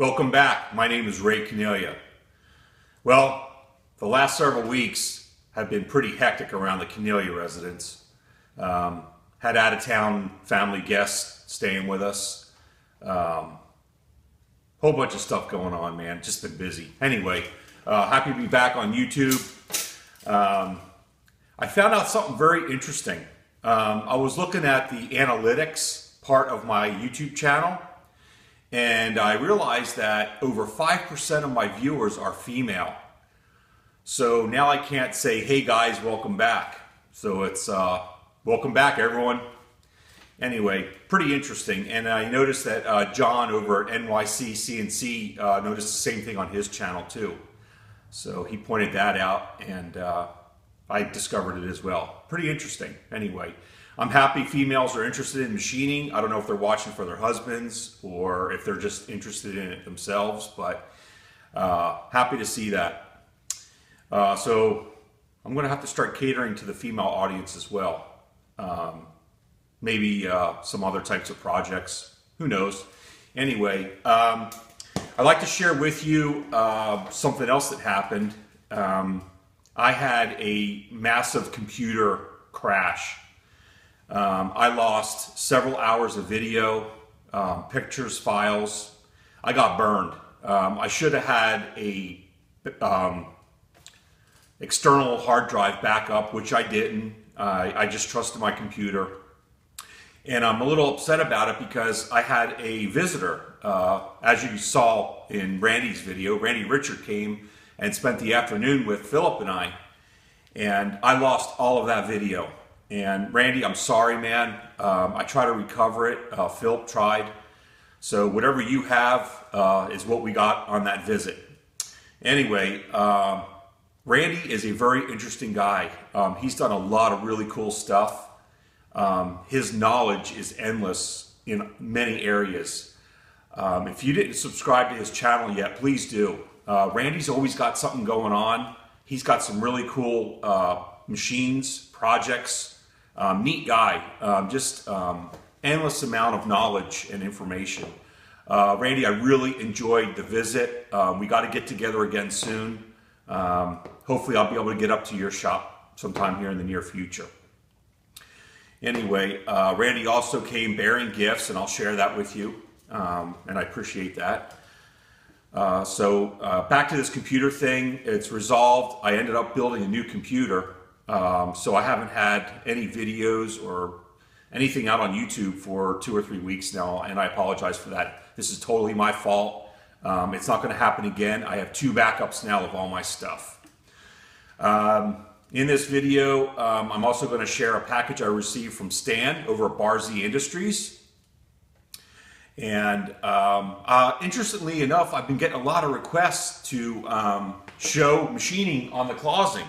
Welcome back. My name is Ray Caniglia. Well, the last several weeks have been pretty hectic around the Caniglia residence. Um, had out of town family guests staying with us. Um, whole bunch of stuff going on, man. Just been busy. Anyway, uh, happy to be back on YouTube. Um, I found out something very interesting. Um, I was looking at the analytics part of my YouTube channel and I realized that over 5% of my viewers are female. So now I can't say, hey guys, welcome back. So it's uh, welcome back, everyone. Anyway, pretty interesting. And I noticed that uh, John over at NYC CNC uh, noticed the same thing on his channel too. So he pointed that out and uh, I discovered it as well. Pretty interesting. Anyway, I'm happy females are interested in machining. I don't know if they're watching for their husbands or if they're just interested in it themselves, but uh, happy to see that. Uh, so I'm going to have to start catering to the female audience as well. Um, maybe uh, some other types of projects. Who knows? Anyway, um, I'd like to share with you uh, something else that happened. Um, I had a massive computer crash um, I lost several hours of video, um, pictures, files. I got burned. Um, I should have had a um, external hard drive backup, which I didn't. Uh, I just trusted my computer. And I'm a little upset about it because I had a visitor. Uh, as you saw in Randy's video, Randy Richard came and spent the afternoon with Philip and I. And I lost all of that video. And Randy, I'm sorry, man. Um, I try to recover it. Uh, Phil tried. So whatever you have uh, is what we got on that visit. Anyway, um, Randy is a very interesting guy. Um, he's done a lot of really cool stuff. Um, his knowledge is endless in many areas. Um, if you didn't subscribe to his channel yet, please do. Uh, Randy's always got something going on. He's got some really cool uh, machines, projects, um, neat guy, um, just um, endless amount of knowledge and information. Uh, Randy, I really enjoyed the visit. Um, we got to get together again soon. Um, hopefully, I'll be able to get up to your shop sometime here in the near future. Anyway, uh, Randy also came bearing gifts, and I'll share that with you, um, and I appreciate that. Uh, so uh, back to this computer thing, it's resolved. I ended up building a new computer um, so I haven't had any videos or anything out on YouTube for two or three weeks now, and I apologize for that. This is totally my fault. Um, it's not going to happen again. I have two backups now of all my stuff. Um, in this video, um, I'm also going to share a package I received from Stan over at Bar Z Industries. And um, uh, interestingly enough, I've been getting a lot of requests to um, show machining on the Clausing.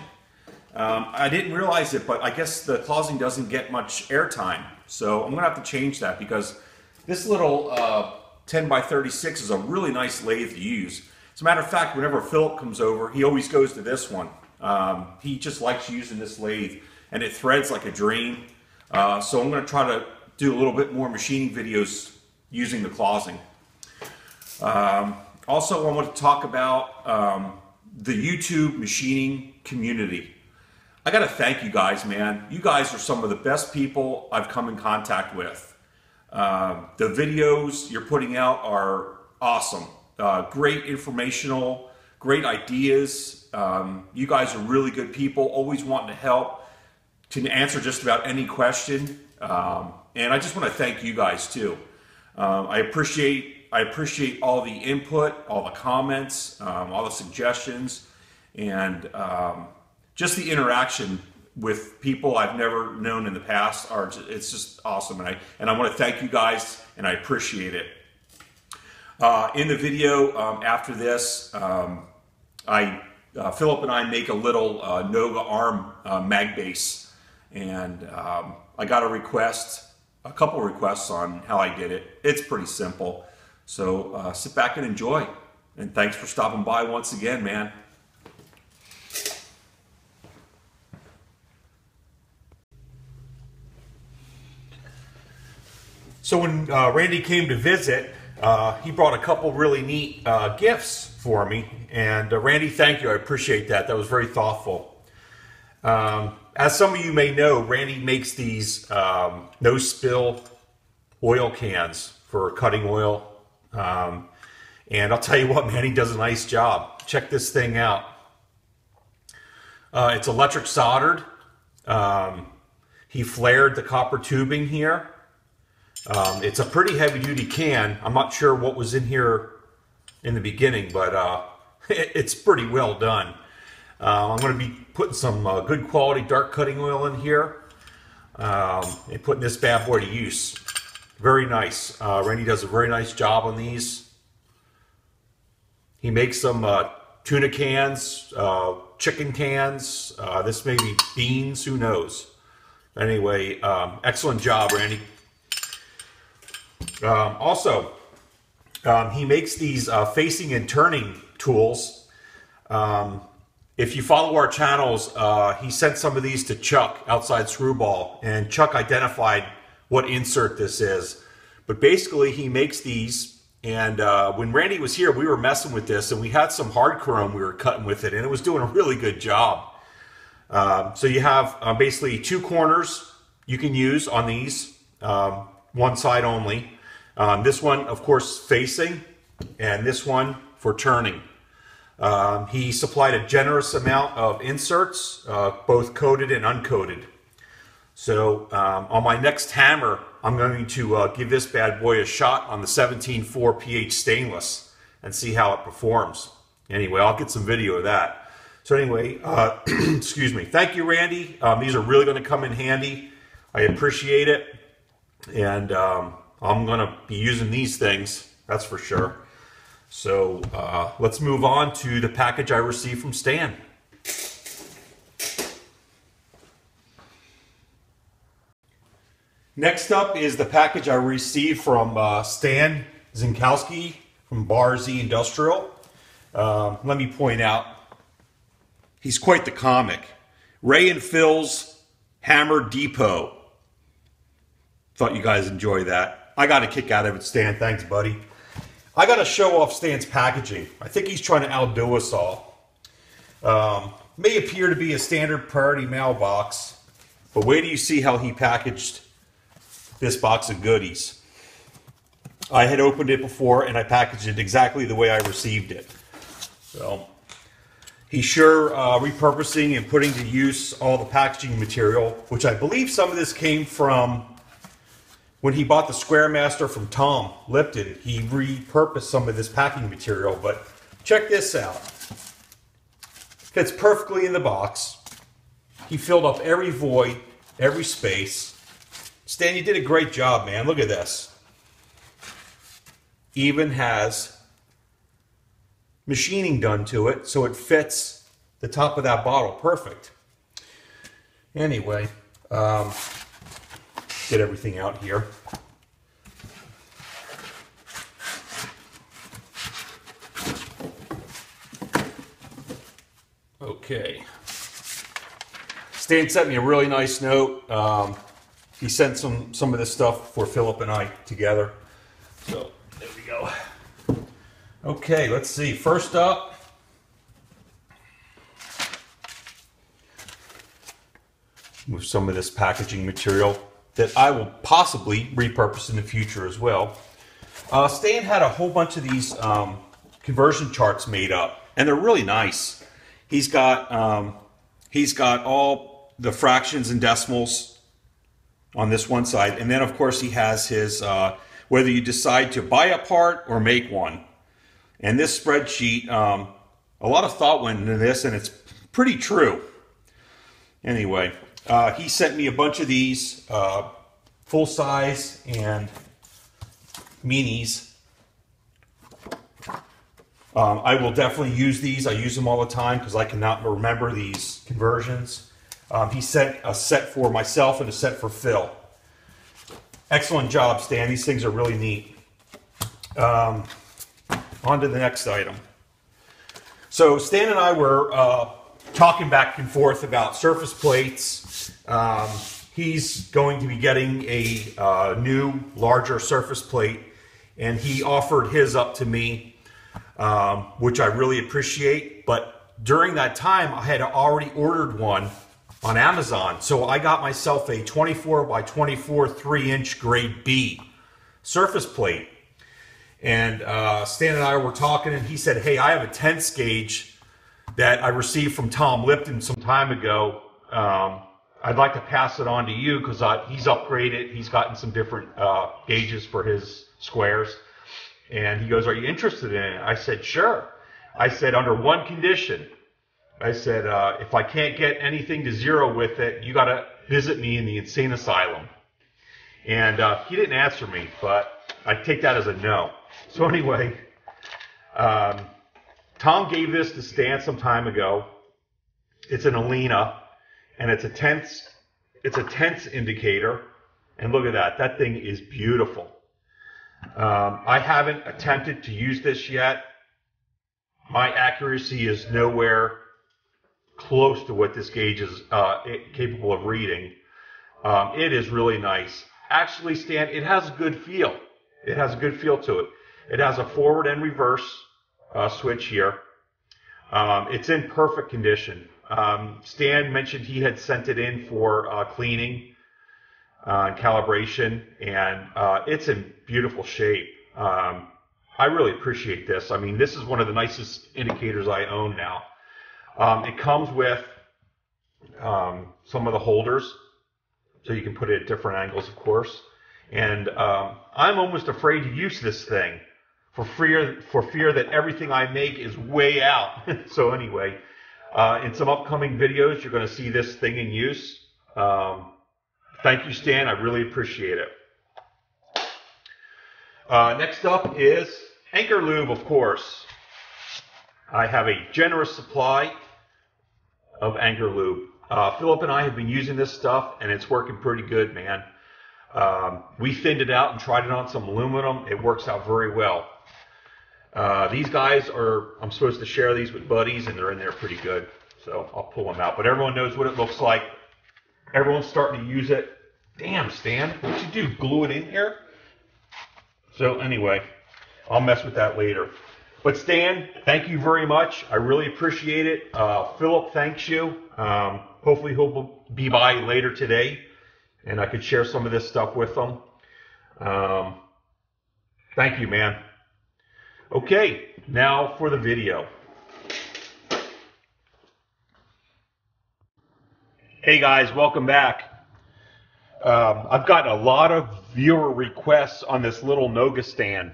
Um, I didn't realize it, but I guess the Clausing doesn't get much airtime. So I'm to have to change that because this little uh, 10 by 36 is a really nice lathe to use. As a matter of fact, whenever Philip comes over, he always goes to this one. Um, he just likes using this lathe and it threads like a dream. Uh, so I'm going to try to do a little bit more machining videos using the Clausing. Um, also, I want to talk about um, the YouTube machining community. I got to thank you guys, man. You guys are some of the best people I've come in contact with. Uh, the videos you're putting out are awesome. Uh, great informational, great ideas. Um, you guys are really good people, always wanting to help, can answer just about any question. Um, and I just want to thank you guys too. Um, I appreciate I appreciate all the input, all the comments, um, all the suggestions, and um, just the interaction with people I've never known in the past are it's just awesome and I and I want to thank you guys and I appreciate it. Uh, in the video um, after this, um, I uh, Philip and I make a little uh, Noga arm uh, mag base and um, I got a request, a couple requests on how I did it. It's pretty simple. So uh, sit back and enjoy. And thanks for stopping by once again, man. So when uh, Randy came to visit, uh, he brought a couple really neat uh, gifts for me. And uh, Randy, thank you. I appreciate that. That was very thoughtful. Um, as some of you may know, Randy makes these um, no spill oil cans for cutting oil. Um, and I'll tell you what, man, he does a nice job. Check this thing out. Uh, it's electric soldered. Um, he flared the copper tubing here. Um, it's a pretty heavy duty can. I'm not sure what was in here in the beginning, but uh, it, it's pretty well done. Uh, I'm going to be putting some uh, good quality dark cutting oil in here um, and putting this bad boy to use. Very nice. Uh, Randy does a very nice job on these. He makes some uh, tuna cans, uh, chicken cans. This may be beans, who knows. Anyway, um, excellent job, Randy. Um, also, um, he makes these uh, facing and turning tools. Um, if you follow our channels, uh, he sent some of these to Chuck Outsidescrewball, and Chuck identified what insert this is. But basically, he makes these, and uh, when Randy was here, we were messing with this, and we had some hard chrome we were cutting with it, and it was doing a really good job. Um, so you have uh, basically two corners you can use on these, um, one side only. Um, this one, of course, facing, and this one for turning. Um, he supplied a generous amount of inserts, uh, both coated and uncoated. So um, on my next hammer, I'm going to uh, give this bad boy a shot on the 17.4 PH stainless and see how it performs. Anyway, I'll get some video of that. So anyway, uh, excuse me. Thank you, Randy. Um, these are really going to come in handy. I appreciate it. And um, I'm going to be using these things, that's for sure. So uh, let's move on to the package I received from Stan. Next up is the package I received from uh, Stan Zinkowski from Bar Z Industrial. Um, let me point out, he's quite the comic. Ray and Phil's Hammer Depot. Thought you guys enjoy that. I got a kick out of it, Stan. Thanks, buddy. I got to show off Stan's packaging. I think he's trying to outdo us all. Um, may appear to be a standard priority mailbox, but wait till you see how he packaged this box of goodies. I had opened it before and I packaged it exactly the way I received it. So he's sure uh, repurposing and putting to use all the packaging material, which I believe some of this came from when he bought the Square Master from Tom Lipton, he repurposed some of this packing material, but check this out. Fits perfectly in the box. He filled up every void, every space. Stan, you did a great job, man. Look at this. Even has machining done to it, so it fits the top of that bottle perfect. Anyway, um, get everything out here. Okay. Stan sent me a really nice note. Um, he sent some, some of this stuff for Philip and I together. So there we go. Okay, let's see. First up, with some of this packaging material that I will possibly repurpose in the future as well. Uh, Stan had a whole bunch of these um, conversion charts made up, and they're really nice. He's got um, he's got all the fractions and decimals on this one side, and then of course he has his uh, whether you decide to buy a part or make one. And this spreadsheet, um, a lot of thought went into this, and it's pretty true. Anyway, uh, he sent me a bunch of these uh, full size and minis. Um, I will definitely use these. I use them all the time because I cannot remember these conversions. Um, he sent a set for myself and a set for Phil. Excellent job, Stan. These things are really neat. Um, on to the next item. So Stan and I were uh, talking back and forth about surface plates um, he's going to be getting a uh, new, larger surface plate and he offered his up to me, um, which I really appreciate. But during that time, I had already ordered one on Amazon. So I got myself a 24 by 24 3 inch grade B surface plate. And uh, Stan and I were talking, and he said, Hey, I have a tenths gauge that I received from Tom Lipton some time ago. Um, I'd like to pass it on to you because he's upgraded. He's gotten some different uh, gauges for his squares. And he goes, Are you interested in it? I said, Sure. I said, Under one condition. I said, uh, If I can't get anything to zero with it, you got to visit me in the insane asylum. And uh, he didn't answer me, but I take that as a no. So, anyway, um, Tom gave this to Stan some time ago. It's an Alina and it's a tense, it's a tenths indicator. And look at that. That thing is beautiful. Um, I haven't attempted to use this yet. My accuracy is nowhere close to what this gauge is uh, capable of reading. Um, it is really nice. Actually Stan it has a good feel. It has a good feel to it. It has a forward and reverse uh, switch here. Um, it's in perfect condition um, Stan mentioned he had sent it in for uh, cleaning uh, and calibration, and uh, it's in beautiful shape. Um, I really appreciate this. I mean, this is one of the nicest indicators I own now. Um, it comes with um, some of the holders, so you can put it at different angles, of course. And um, I'm almost afraid to use this thing for fear for fear that everything I make is way out. so anyway. Uh, in some upcoming videos, you're going to see this thing in use. Um, thank you, Stan. I really appreciate it. Uh, next up is Anchor Lube, of course. I have a generous supply of Anchor Lube. Uh, Philip and I have been using this stuff, and it's working pretty good, man. Um, we thinned it out and tried it on some aluminum. It works out very well. Uh, these guys are, I'm supposed to share these with buddies, and they're in there pretty good. So I'll pull them out. But everyone knows what it looks like. Everyone's starting to use it. Damn, Stan, what'd you do? Glue it in here? So anyway, I'll mess with that later. But Stan, thank you very much. I really appreciate it. Uh, Philip thanks you. Um, hopefully he'll be by later today, and I could share some of this stuff with them. Um, thank you, man. Okay, now for the video. Hey guys, welcome back. Um, I've gotten a lot of viewer requests on this little Noga stand.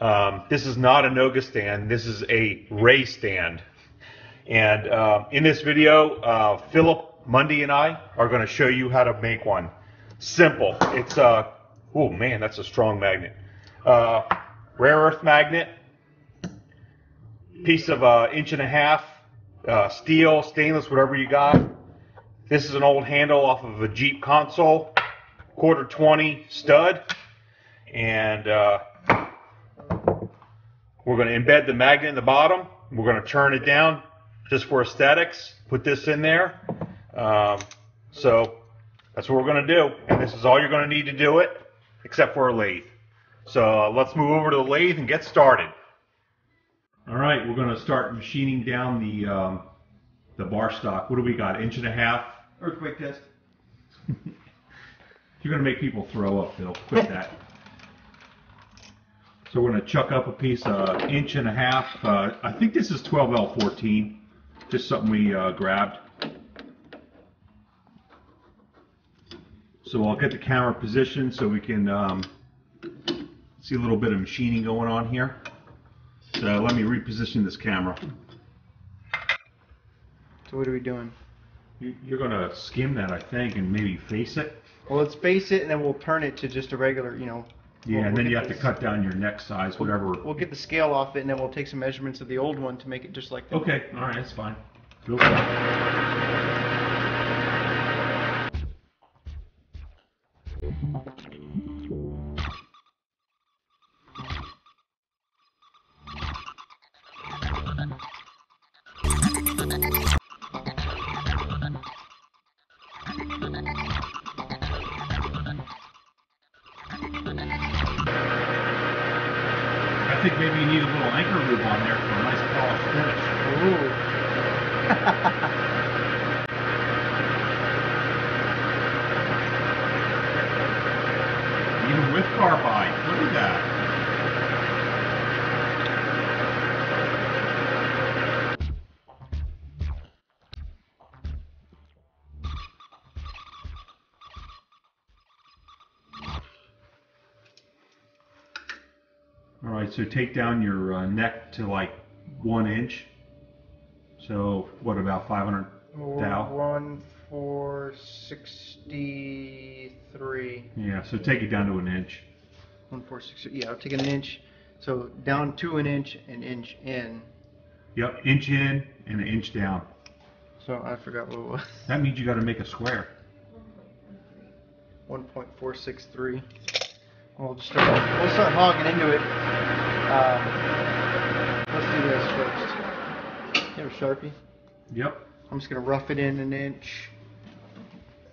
Um, this is not a Noga stand, this is a Ray stand. And uh, in this video, uh, Philip Mundy and I are going to show you how to make one. Simple. It's a, uh, oh man, that's a strong magnet. Uh, rare earth magnet, piece of uh, inch and a half, uh, steel, stainless, whatever you got. This is an old handle off of a Jeep console, quarter 20 stud, and uh, we're going to embed the magnet in the bottom. We're going to turn it down just for aesthetics, put this in there. Um, so that's what we're going to do, and this is all you're going to need to do it, except for a lathe. So uh, let's move over to the lathe and get started. All right, we're going to start machining down the um, the bar stock. What do we got? Inch and a half. Earthquake test. You're going to make people throw up, Phil. Quit that. So we're going to chuck up a piece of inch and a half. Uh, I think this is 12L14. Just something we uh, grabbed. So I'll get the camera positioned so we can um, See a little bit of machining going on here. So let me reposition this camera. So what are we doing? You're going to skim that, I think, and maybe face it. Well, let's face it, and then we'll turn it to just a regular, you know. Yeah, we'll, and then you have this. to cut down your neck size, whatever. We'll get the scale off it, and then we'll take some measurements of the old one to make it just like that. Okay, all right, that's fine. Fine. I think maybe you need a little Anchor Lube on there for a nice polished finish. Ooh. so take down your uh, neck to like one inch. So what about 500 thou? One four sixty three. Yeah, so take it down to an inch. One four six. Yeah, I'll take an inch. So down to an inch, an inch in. Yep, inch in and an inch down. So I forgot what it was. That means you got to make a square. One point four six three. We'll just start. We'll start hogging into it. Um, let's do this first. You have a sharpie? Yep. I'm just gonna rough it in an inch.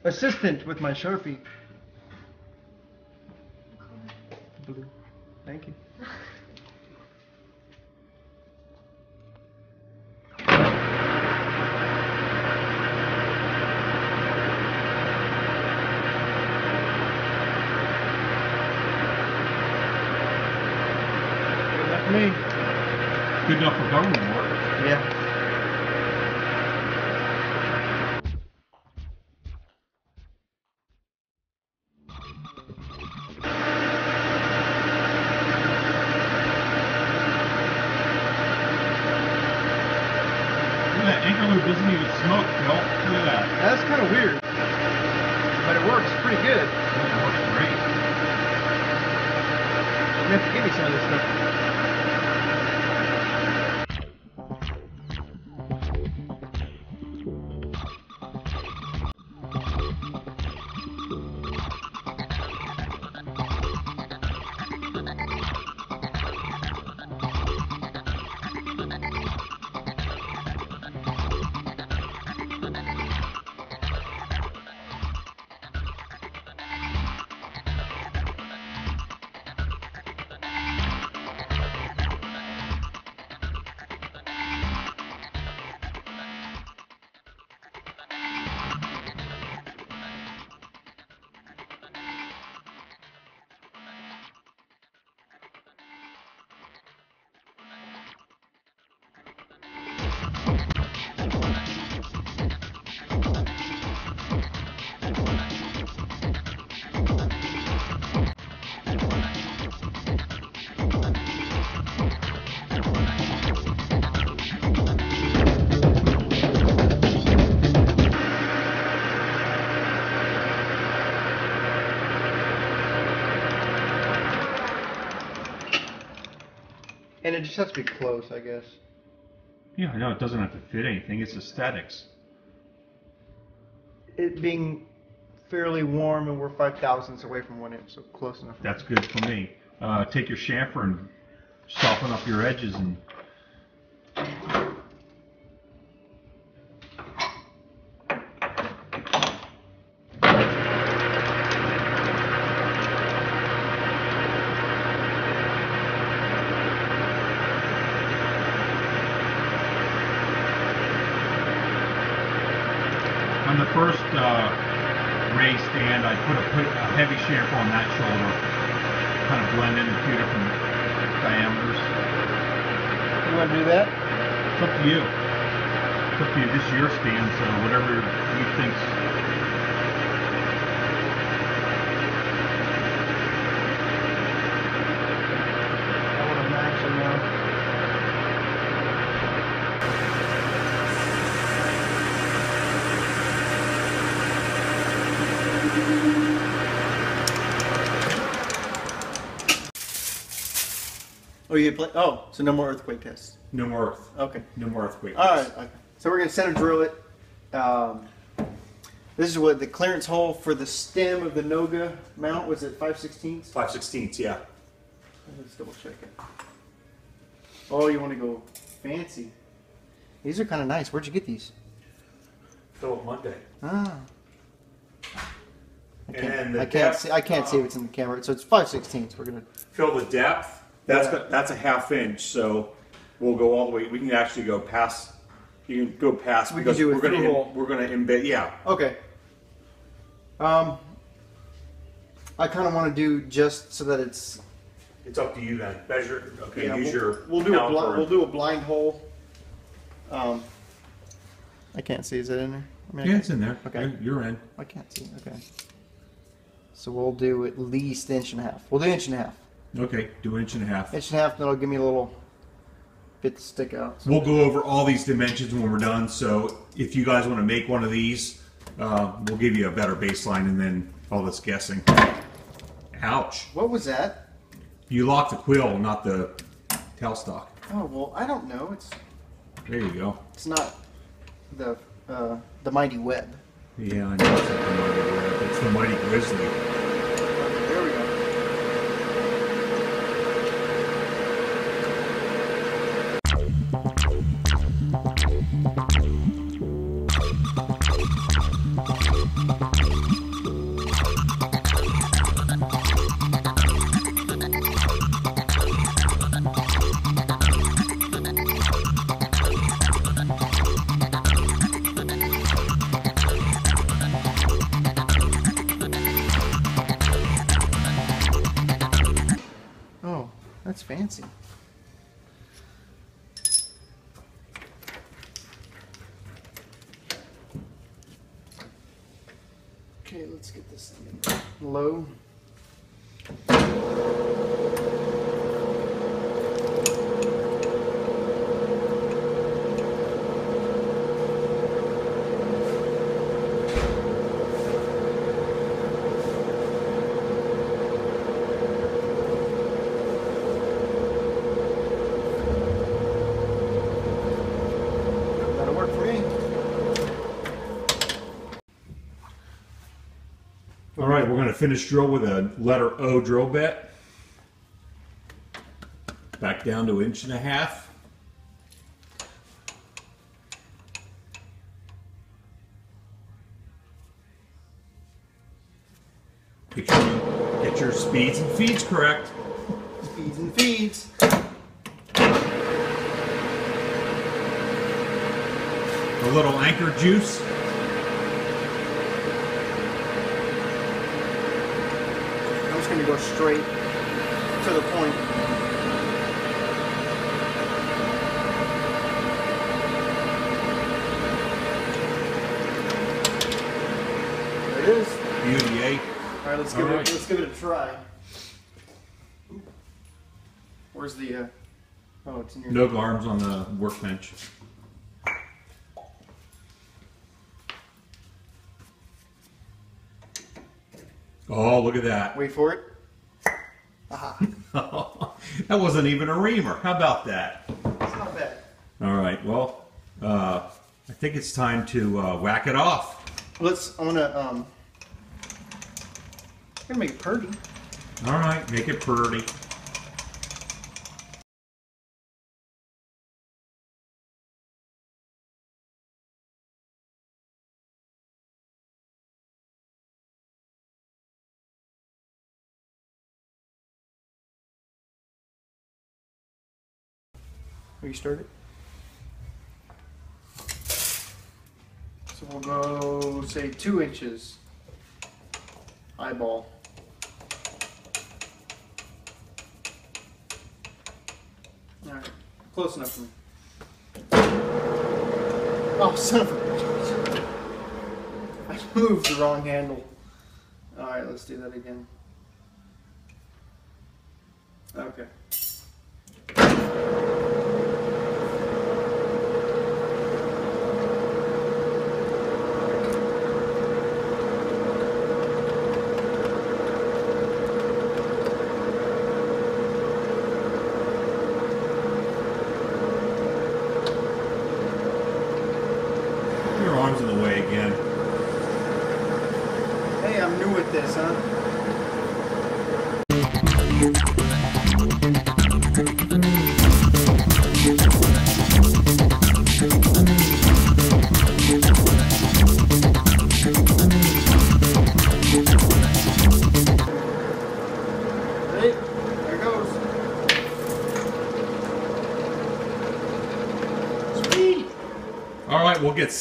Assistant with my sharpie. Blue. Thank you. Good enough for me. Good enough for government work. Yeah. Look at that Anchor Lube doesn't even smoke, Phil. Look at that. That's kind of weird, but it works pretty good. It works great. You have to give just has to be close, I guess. Yeah, I know it doesn't have to fit anything. It's aesthetics. It being fairly warm and we're five thousandths away from one inch, so close enough. That's good for me. Uh, take your chamfer and soften up your edges and on the first uh, Ray's stand, I put a, put a heavy chamfer on that shoulder, kind of blend in a few different diameters. You want to do that? It's up to you. It's up to you. This is your stand, so whatever you think's I want to match them now. Oh, you play? Oh, so no more earthquake tests. No more earth. Okay. No more earthquake. tests. All right. Okay. So we're gonna center drill it. Um, this is what the clearance hole for the stem of the Noga mount was. It five sixteenths. Five sixteenths. Yeah. Let's double check it. Oh, you want to go fancy? These are kind of nice. Where'd you get these? Philip Mundy. Ah. I And can't, the I can't depth, see. I can't see um, what's in the camera. So it's five sixteenths. We're gonna. Fill the depth. That's Yeah. got- that's a half inch, so we'll go all the way. We can actually go past. You can go past We can because do a we're gonna hole. we're gonna embed. Yeah, Okay. Um, I kind of want to do just so that it's. it's up to you then. Measure. Okay, yeah, use we'll, your. We'll do a caliper bli- and- we'll do a blind hole. Um, I can't see. Is it in there? I mean, I Yeah, can- it's in there. Okay. You're- You're in. I can't see. Okay. So we'll do at least inch and a half. We'll do inch and a half. Okay, do an inch and a half. Inch and a half. That'll give me a little bit to stick out. We'll go over all these dimensions when we're done. So if you guys want to make one of these, uh, we'll give you a better baseline and then all this guessing. Ouch. What was that? You locked the quill, not the tailstock. Oh well, I don't know. It's There you go. it's not the uh, the mighty web. Yeah, I know. It's, like the mighty, it's the mighty grizzly. Fancy. Okay, let's get this thing low. That'll work for me. All right, we're going to finish drill with a letter O drill bit. Back down to inch and a half. Get your, get your speeds and feeds correct. Feeds and feeds. A little anchor juice. I'm just gonna go straight to the point. There it is. Beauty, eh? All right, let's give All it. right. Let's give it a try. Where's the? Uh, oh, it's in your. No arms on the workbench. Oh, look at that. Wait for it. That wasn't even a reamer. How about that? It's not bad. All right. Well, uh, I think it's time to uh, whack it off. Let's. I'm gonna. Um. I'm gonna make it purdy. All right. Make it pretty. Will you start it? So we'll go, say, two inches. Eyeball. Alright, close enough for me. Oh, son of a bitch. I moved the wrong handle. Alright, let's do that again. Okay. Arm's in the way again. Hey, I'm new at this, huh?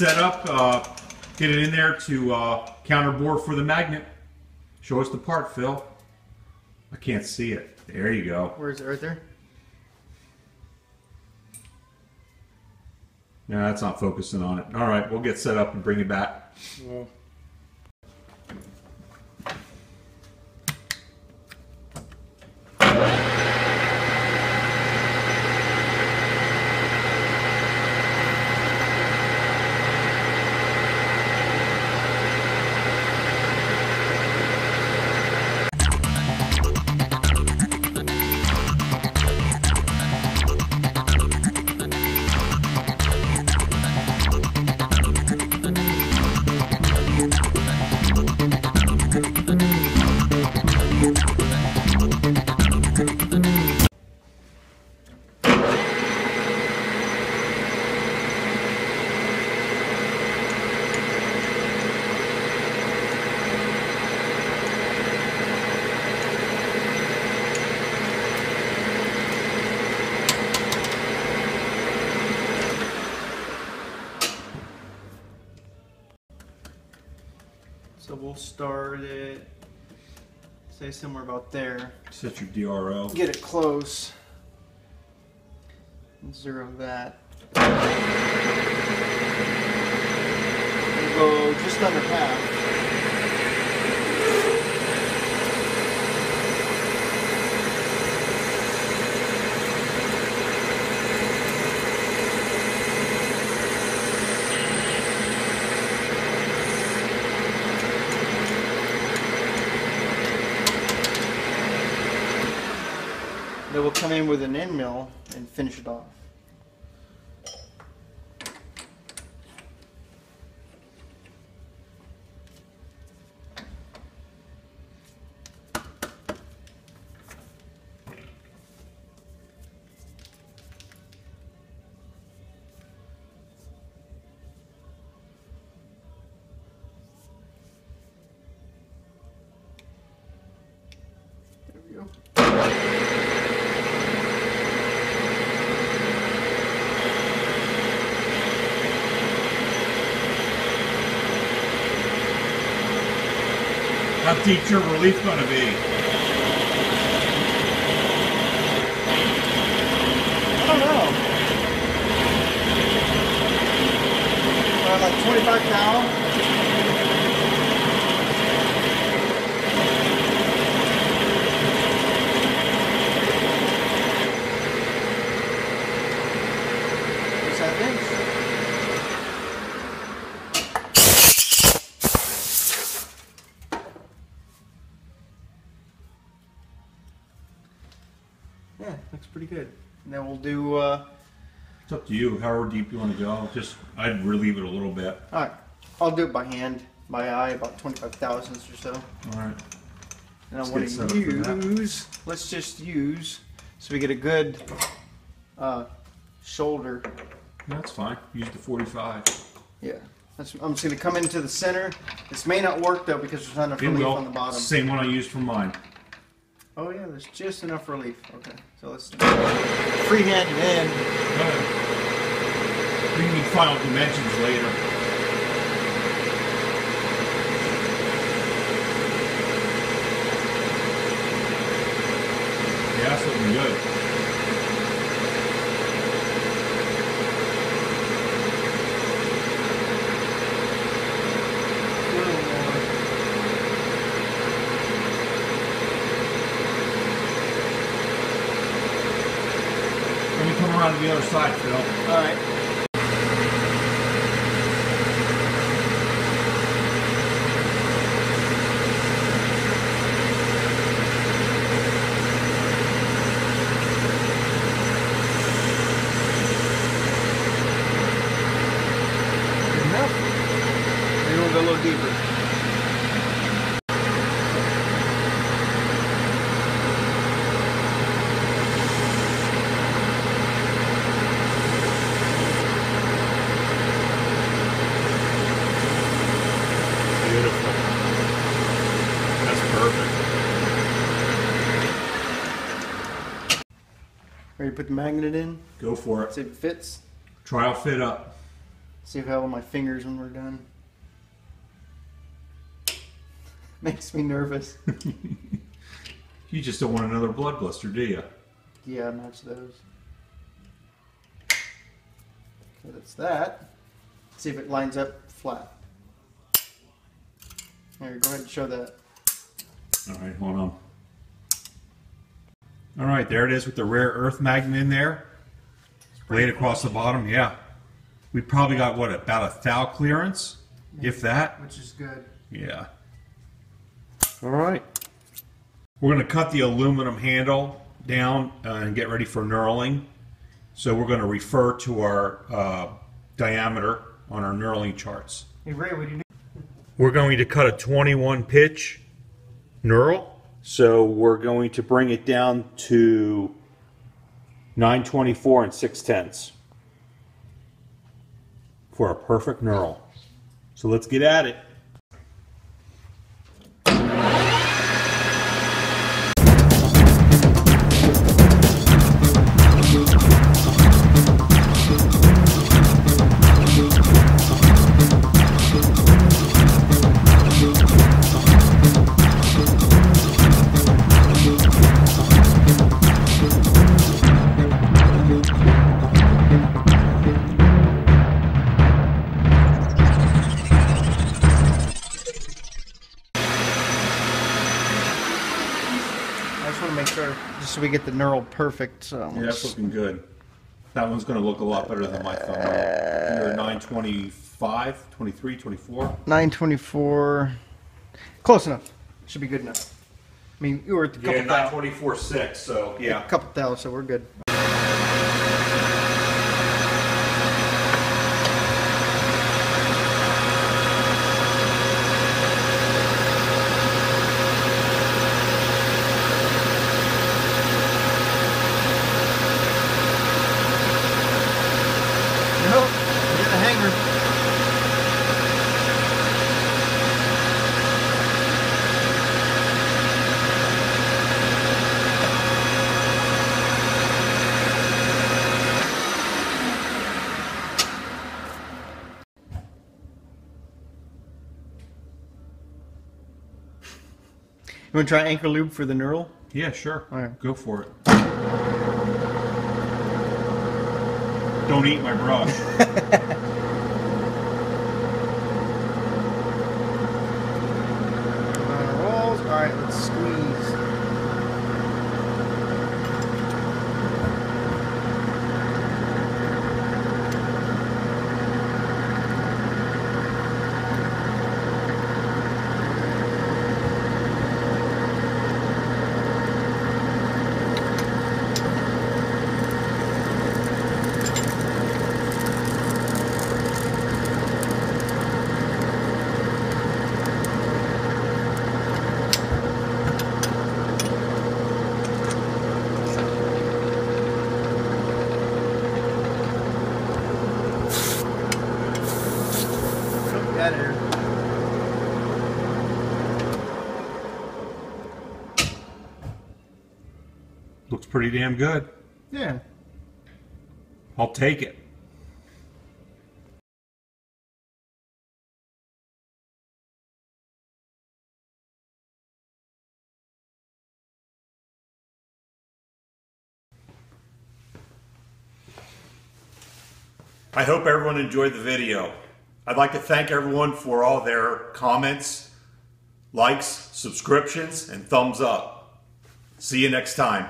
Set up, uh, get it in there to uh, counterbore for the magnet. Show us the part, Phil. I can't see it. There you go. Where is it? Right there? No, that's not focusing on it. All right, we'll get set up and bring it back. Well, So we'll start it, say somewhere about there. Set your DRO. Get it close. Zero that. We'll go just under half. Then we'll come in with an end mill and finish it off. How deep's your relief going to be? I don't know. Uh, like 25 thou. What's that thing? Yeah, looks pretty good. And then we'll do, uh, It's up to you. However deep you want to go. Just I'd relieve it a little bit. alright, I'll do it by hand, by eye, about 25 thousandths or so. All right. And I Let's want to up for that. use, let's just use, so we get a good uh, shoulder. That's fine. Use the 45. Yeah. That's, I'm just going to come into the center. This may not work though because there's not enough relief on the bottom. Same one I used for mine. Oh yeah, there's just enough relief. Okay, so let's freehand it in. We need final dimensions later. Yeah, that's looking good. A little more. Let me come around to the other side, Phil. All right. Good enough. Maybe we'll go a little deeper. Beautiful. That's perfect. Ready to put the magnet in? Go for it. See if it fits. Trial fit up. See if I have all my fingers when we're done. Makes me nervous. You just don't want another blood blister, do you? Yeah, match those. Okay, that's that. See if it lines up flat. Here, go ahead and show that. All right, hold on. All right, there it is with the rare earth magnet in there. Laid across the bottom, yeah. We probably got what about a thou clearance, if that. Which is good. Yeah. All right. We're going to cut the aluminum handle down uh, and get ready for knurling. So we're going to refer to our uh, diameter on our knurling charts. Hey Ray, what do you do? We're going to cut a 21 pitch knurl. So we're going to bring it down to 924 and 6 tenths for a perfect knurl. So let's get at it. Perfect. So Yeah, that's looking good. That one's going to look a lot better than my thumbnail. You're 925, 23, 24. 924. Close enough. Should be good enough. I mean, you were at the couple Yeah, thou. 924, 6, so yeah. A couple thousand, so we're good. Want to try anchor lube for the knurl? Yeah, sure. All right. Go for it. Don't eat my brush. pretty damn good. Yeah. I'll take it. I hope everyone enjoyed the video. I'd like to thank everyone for all their comments, likes, subscriptions, and thumbs up. See you next time.